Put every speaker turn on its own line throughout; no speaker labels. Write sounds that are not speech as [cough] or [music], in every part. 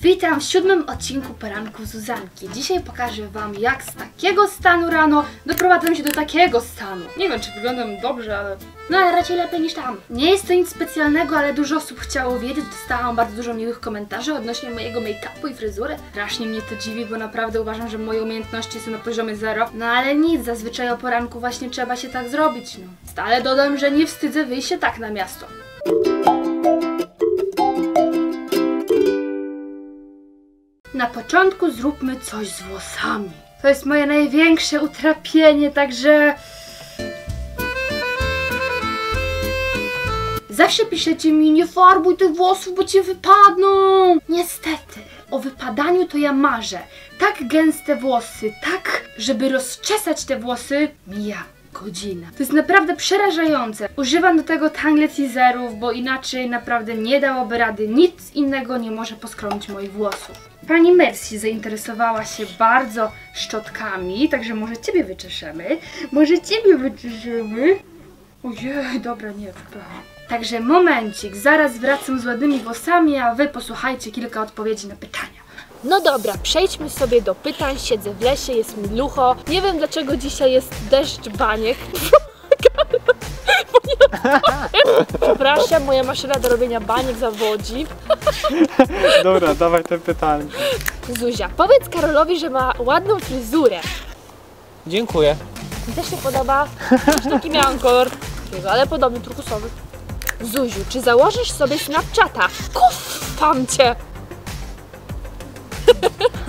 Witam w siódmym odcinku poranku Zuzanki. Dzisiaj pokażę Wam, jak z takiego stanu rano doprowadzam się do takiego stanu. Nie wiem, czy wyglądam dobrze, ale... No ale raczej lepiej niż tam. Nie jest to nic specjalnego, ale dużo osób chciało wiedzieć. Dostałam bardzo dużo miłych komentarzy odnośnie mojego make-upu i fryzury. Strasznie mnie to dziwi, bo naprawdę uważam, że moje umiejętności są na poziomie zero. No ale nic, zazwyczaj o poranku właśnie trzeba się tak zrobić, no. Stale dodam, że nie wstydzę wyjść się tak na miasto. Na początku zróbmy coś z włosami. To jest moje największe utrapienie, także. Zawsze piszecie mi, nie farbuj tych włosów, bo ci wypadną. Niestety, o wypadaniu to ja marzę. Tak gęste włosy, tak, żeby rozczesać te włosy, mija godzina. To jest naprawdę przerażające. Używam do tego tangle teaserów, bo inaczej naprawdę nie dałoby rady. Nic innego nie może poskromić moich włosów. Pani Mercy zainteresowała się bardzo szczotkami, także może ciebie wyczeszemy. Może ciebie wyczeszemy. Ojej, dobra, nie, przepraszam. Także momencik, zaraz wracam z ładnymi włosami, a wy posłuchajcie kilka odpowiedzi na pytania.
No dobra, przejdźmy sobie do pytań. Siedzę w lesie, jest mi lucho. Nie wiem dlaczego dzisiaj jest deszcz baniek. [laughs] Przepraszam, moja maszyna do robienia baniek zawodzi.
Dobra, dawaj te pytanie.
Zuzia, powiedz Karolowi, że ma ładną fryzurę.
Dziękuję.
Mi też się podoba. Też taki miałam kolor, takiego, ale podobny, turkusowy. Zuziu, czy założysz sobie Snapchata? Kufam cię!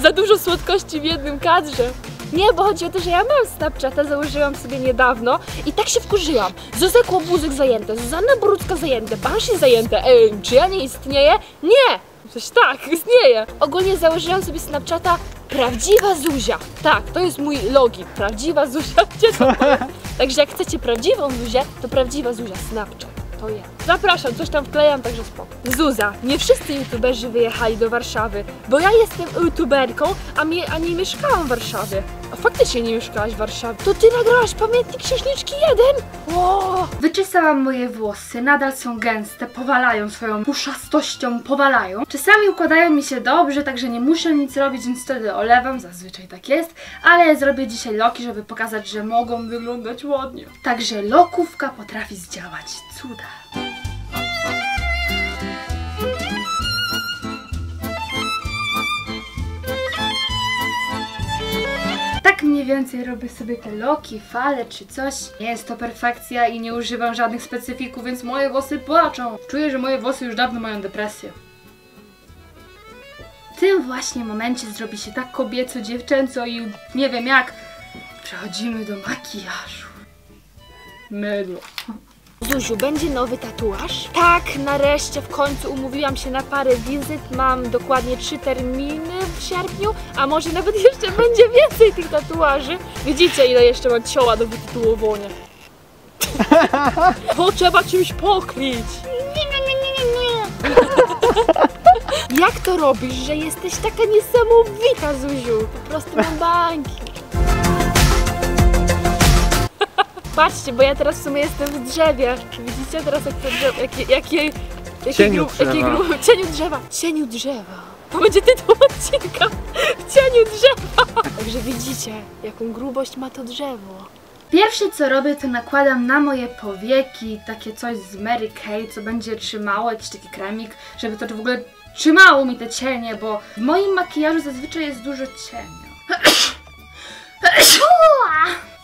Za dużo słodkości w jednym kadrze. Nie, bo chodzi o to, że ja mam Snapchata, założyłam sobie niedawno i tak się wkurzyłam. Zuzek Łobuzek zajęte, Zuzanna Borucka zajęte, Bansi zajęte. Ej, czy ja nie istnieję? Nie! Coś tak, [laughs] istnieje. Ogólnie założyłam sobie Snapchata Prawdziwa Zuzia. Tak, to jest mój login. Prawdziwa Zuzia. [laughs] Gdzie to? [laughs] Także jak chcecie prawdziwą Zuzię, to prawdziwa Zuzia Snapchat. To ja. Zapraszam, coś tam wklejam, także spoko. Zuza, nie wszyscy youtuberzy wyjechali do Warszawy, bo ja jestem youtuberką, a, mnie, a nie mieszkałam w Warszawie. A faktycznie nie mieszkałaś w Warszawie. To ty nagrałaś pamiętnik Księżniczki 1? Ło!
Wyczesałam moje włosy, nadal są gęste, powalają swoją puszastością, powalają. Czasami układają mi się dobrze, także nie muszę nic robić, więc wtedy olewam, zazwyczaj tak jest, ale zrobię dzisiaj loki, żeby pokazać, że mogą wyglądać ładnie. Także lokówka potrafi zdziałać cuda. Tak mniej więcej robię sobie te loki, fale czy coś. Nie jest to perfekcja i nie używam żadnych specyfików, więc moje włosy płaczą. Czuję, że moje włosy już dawno mają depresję. W tym właśnie momencie zrobi się tak kobieco, dziewczęco i nie wiem jak. Przechodzimy do makijażu. Mydło.
Zuziu, będzie nowy tatuaż? Tak, nareszcie w końcu umówiłam się na parę wizyt. Mam dokładnie trzy terminy w sierpniu, a może nawet [laughs] jeszcze będzie więcej tych tatuaży. Widzicie, ile jeszcze mam cioła do wytytułowania. To trzeba czymś pokryć. Jak to robisz, że jesteś taka niesamowita, Zuziu? Po prostu mam bańki. Patrzcie, bo ja teraz w sumie jestem w drzewie. Widzicie teraz jak to drzewo, jakie, jakie, jakie,
Cieniu
gru, jakie
drzewa.
gru, [laughs] cieniu drzewa. Cieniu drzewa. To będzie tytuł odcinka. W [laughs] cieniu drzewa. Także widzicie, jaką grubość ma to drzewo.
Pierwsze co robię, to nakładam na moje powieki takie coś z Mary Kay, co będzie trzymało, jakiś taki kremik, żeby to w ogóle trzymało mi te cienie, bo w moim makijażu zazwyczaj jest dużo cienia. [coughs] [coughs]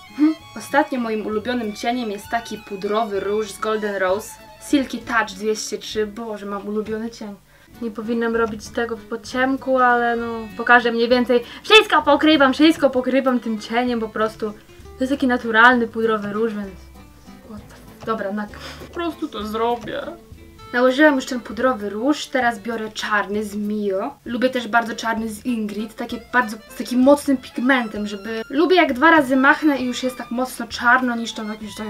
Ostatnio moim ulubionym cieniem jest taki pudrowy róż z Golden Rose. Silky Touch 203. Boże, mam ulubiony cień. Nie powinnam robić tego w podciemku, ale no pokażę mniej więcej. Wszystko pokrywam, wszystko pokrywam tym cieniem po prostu. To jest taki naturalny pudrowy róż, więc... What. Dobra, na... po prostu to zrobię. Nałożyłam już ten pudrowy róż, teraz biorę czarny z Mio. Lubię też bardzo czarny z Ingrid, takie bardzo, z takim mocnym pigmentem, żeby... Lubię jak dwa razy machnę i już jest tak mocno czarno, niż tam jakimś tak...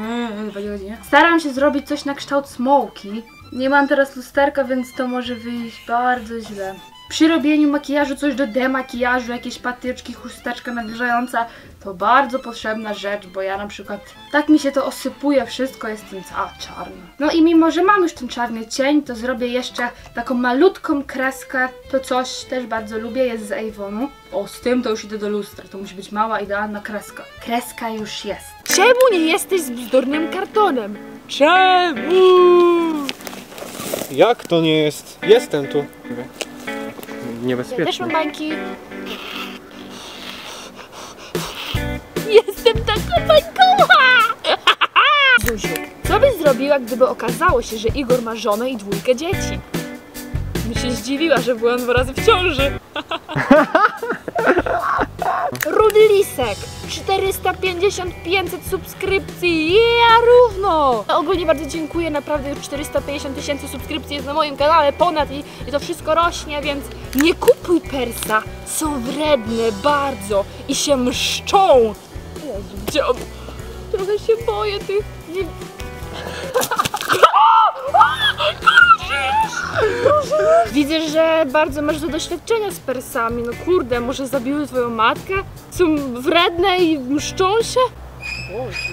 Staram się zrobić coś na kształt smoki. Nie mam teraz lusterka, więc to może wyjść bardzo źle. przy robieniu makijażu coś do demakijażu, jakieś patyczki, chusteczka nawilżająca, to bardzo potrzebna rzecz, bo ja na przykład tak mi się to osypuje wszystko, jestem cała czarna. No i mimo, że mam już ten czarny cień, to zrobię jeszcze taką malutką kreskę, to coś też bardzo lubię, jest z Avonu. O, z tym to już idę do lustra, to musi być mała, idealna kreska. Kreska już jest.
Czemu nie jesteś z bzdurnym kartonem? Czemu?
Jak to nie jest? Jestem tu.
Ja
Niebezpieczne.
też mam bańki. Jestem taka bańkowa! [laughs] Zuziu, co byś zrobiła, gdyby okazało się, że Igor ma żonę i dwójkę dzieci? By się zdziwiła, że byłam dwa razy w ciąży. [laughs] Rudy Lisek, 450-500 subskrypcji, ja równo! Ogólnie bardzo dziękuję, naprawdę już 450 tysięcy subskrypcji jest na moim kanale, ponad i, i to wszystko rośnie, więc nie kupuj persa, są wredne bardzo i się mszczą. Trochę się boję tych... Widzę, że bardzo masz do doświadczenia z persami. No kurde, może zabiły twoją matkę? Są wredne i mszczą się?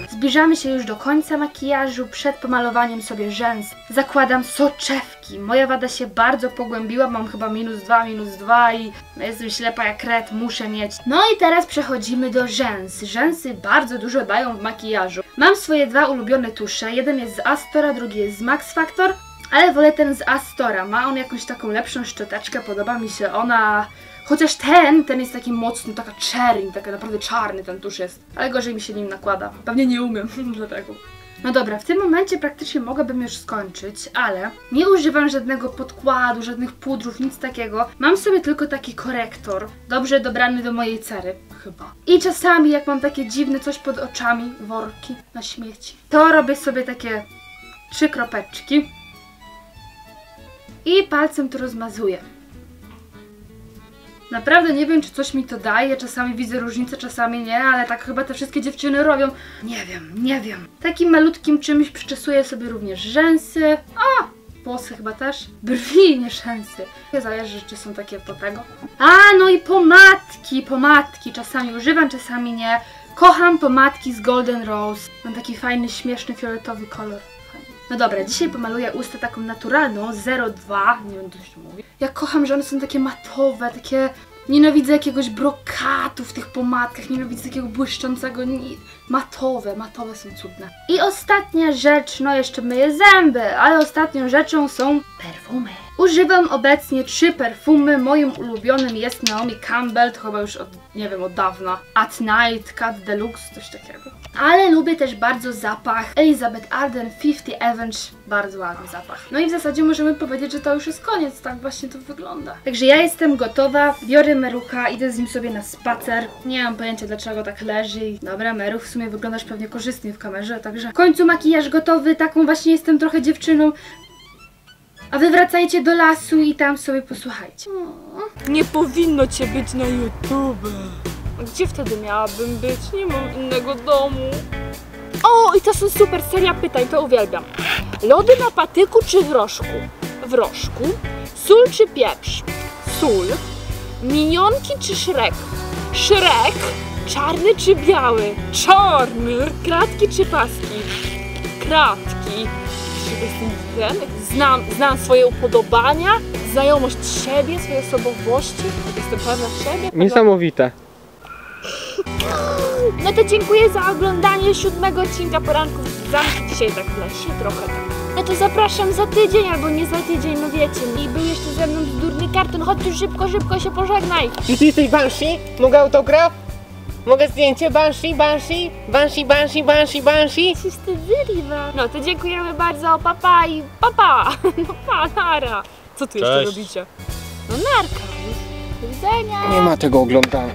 Zbliżamy się już do końca makijażu, przed pomalowaniem sobie rzęs. Zakładam soczewki. Moja wada się bardzo pogłębiła, mam chyba minus dwa, minus dwa i jestem ślepa jak kret, muszę mieć. No i teraz przechodzimy do rzęs. Rzęsy bardzo dużo dają w makijażu. Mam swoje dwa ulubione tusze, jeden jest z Astora, drugi jest z Max Factor. Ale wolę ten z Astora. Ma on jakąś taką lepszą szczoteczkę, podoba mi się ona. Chociaż ten, ten jest taki mocny, taka czerń, taka naprawdę czarny ten tusz jest. Ale gorzej mi się nim nakłada. Pewnie nie umiem, [laughs] dlatego. No dobra, w tym momencie praktycznie mogłabym już skończyć, ale nie używam żadnego podkładu, żadnych pudrów, nic takiego. Mam sobie tylko taki korektor, dobrze dobrany do mojej cery, chyba. I czasami, jak mam takie dziwne coś pod oczami, worki na śmieci, to robię sobie takie trzy kropeczki i palcem to rozmazuję. Naprawdę nie wiem, czy coś mi to daje. Czasami widzę różnicę, czasami nie, ale tak chyba te wszystkie dziewczyny robią. Nie wiem, nie wiem. Takim malutkim czymś przyczesuję sobie również rzęsy. A! Włosy chyba też. Brwi, nie rzęsy. Zależy, czy są takie po tego. A, no i pomadki, pomadki. Czasami używam, czasami nie. Kocham pomadki z Golden Rose. Mam taki fajny, śmieszny, fioletowy kolor. No dobra, dzisiaj pomaluję usta taką naturalną, 02, nie wiem, co się mówi. Ja kocham, że one są takie matowe, takie... Nienawidzę jakiegoś brokatu w tych pomadkach, nienawidzę takiego błyszczącego, ni- matowe, matowe są cudne. I ostatnia rzecz, no jeszcze myję zęby, ale ostatnią rzeczą są perfumy. Używam obecnie trzy perfumy, moim ulubionym jest Naomi Campbell, to chyba już od, nie wiem, od dawna. At Night, Cat Deluxe, coś takiego. Ale lubię też bardzo zapach Elizabeth Arden 50 Avenge, bardzo ładny zapach. No i w zasadzie możemy powiedzieć, że to już jest koniec, tak właśnie to wygląda. Także ja jestem gotowa, biorę Merucha, idę z nim sobie na spacer. Nie mam pojęcia dlaczego tak leży dobra, Meruch, w sumie wyglądasz pewnie korzystnie w kamerze, także w końcu makijaż gotowy, taką właśnie jestem trochę dziewczyną. A wy wracajcie do lasu i tam sobie posłuchajcie.
Nie powinno cię być na YouTube. Gdzie wtedy miałabym być? Nie mam innego domu. O, i to są super seria pytań, to uwielbiam. Lody na patyku czy w rożku? W rożku. Sól czy pieprz? Sól. Minionki czy szrek? Szrek. Czarny czy biały? Czarny. Kratki czy paski? Kratki. Ten? Znam, znam swoje upodobania, znajomość siebie, swojej osobowości. Jestem pewna siebie.
Niesamowite.
no to dziękuję za oglądanie siódmego odcinka poranków z. Dzisiaj tak w lesie, trochę tak. No to zapraszam za tydzień albo nie za tydzień, no wiecie. I był jeszcze ze mną durny karton. Chodź tu szybko, szybko się pożegnaj.
Czy ty jesteś Banshee? Mogę autograf? Mogę zdjęcie? Banshee, Banshee, Banshee, Banshee, Banshee, Banshee?
Coś ty wyrywa. No to dziękujemy bardzo, papa i papa. [laughs] No pa, nara. Co tu jeszcze
Cześć.
robicie? No narka. Do widzenia.
Nie ma tego oglądania.